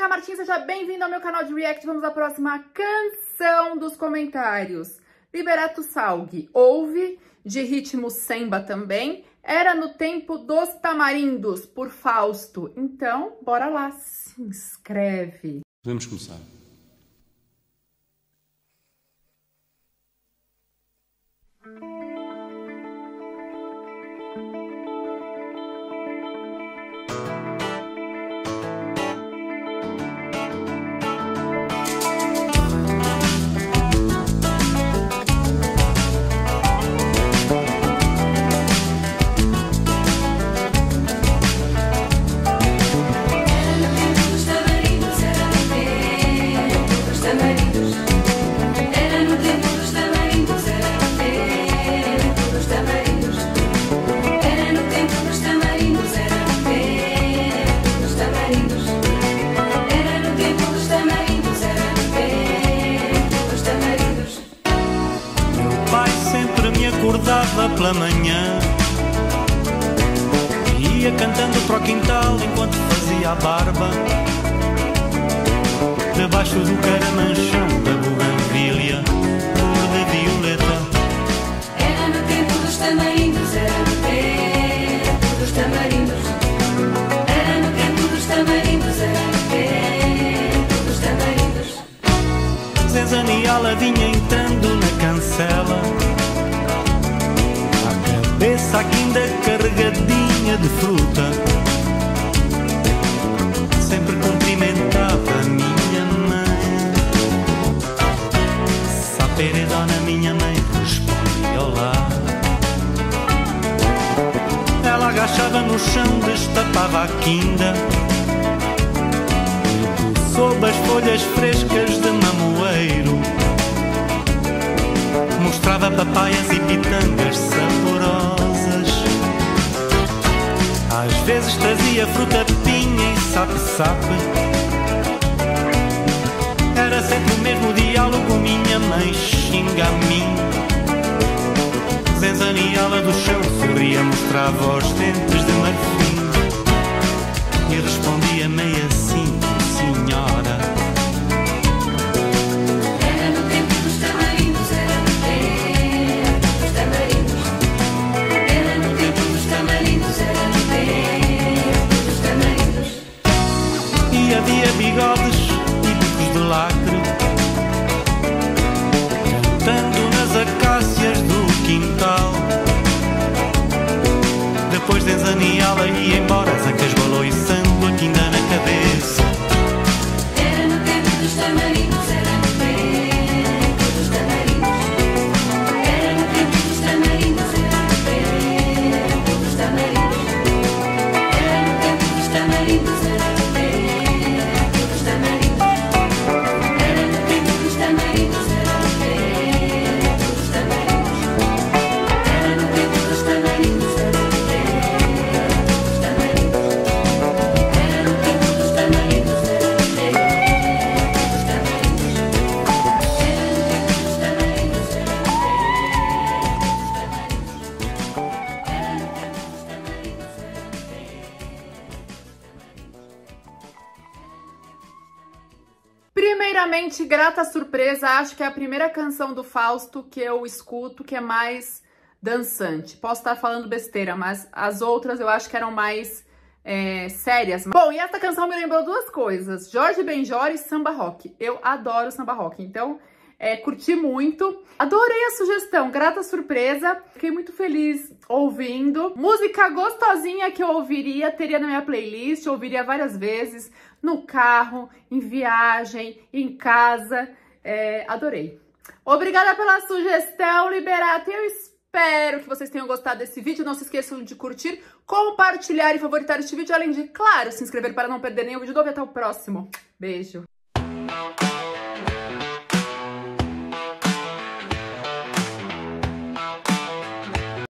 Mayaka Martins, seja bem-vindo ao meu canal de React. Vamos à próxima canção dos comentários. Liberato Salgue, ouve, de ritmo samba também. Era no tempo dos tamarindos, por Fausto. Então, bora lá, se inscreve. Podemos começar. Acordava pela manhã. Ia cantando para o quintal enquanto fazia a barba. Debaixo do caramanchão da bugambilha Cor de violeta. Era no tempo dos tamarindos, era no tempo dos tamarindos. Era no tempo dos tamarindos, era no tempo dos tamarindos. Zezaniala vinha entrando ainda carregadinha de fruta. Sempre cumprimentava a minha mãe. Sapere dona minha mãe, responde olá. Ela agachava no chão, destapava a quinda. Sob as folhas frescas de mamoeiro mostrava papaias e pitangas saborosas. Às vezes trazia fruta pinha e sape-sape. Era sempre o mesmo diálogo, minha mãe xinga a mim. Zenzaniala do chão sorria, mostrava os dentes de marfim. genealogy Primeiramente, grata surpresa, acho que é a primeira canção do Fausto que eu escuto que é mais dançante. Posso estar falando besteira, mas as outras eu acho que eram mais é, sérias. Bom, e essa canção me lembrou duas coisas, Jorge Benjor e samba rock. Eu adoro samba rock, então é, curti muito. Adorei a sugestão, grata surpresa. Fiquei muito feliz ouvindo. Música gostosinha que eu ouviria, teria na minha playlist, ouviria várias vezes, no carro, em viagem, em casa. É, adorei. Obrigada pela sugestão, Liberato. Eu espero que vocês tenham gostado desse vídeo. Não se esqueçam de curtir, compartilhar e favoritar este vídeo. Além de, claro, se inscrever para não perder nenhum vídeo novo. E até o próximo. Beijo.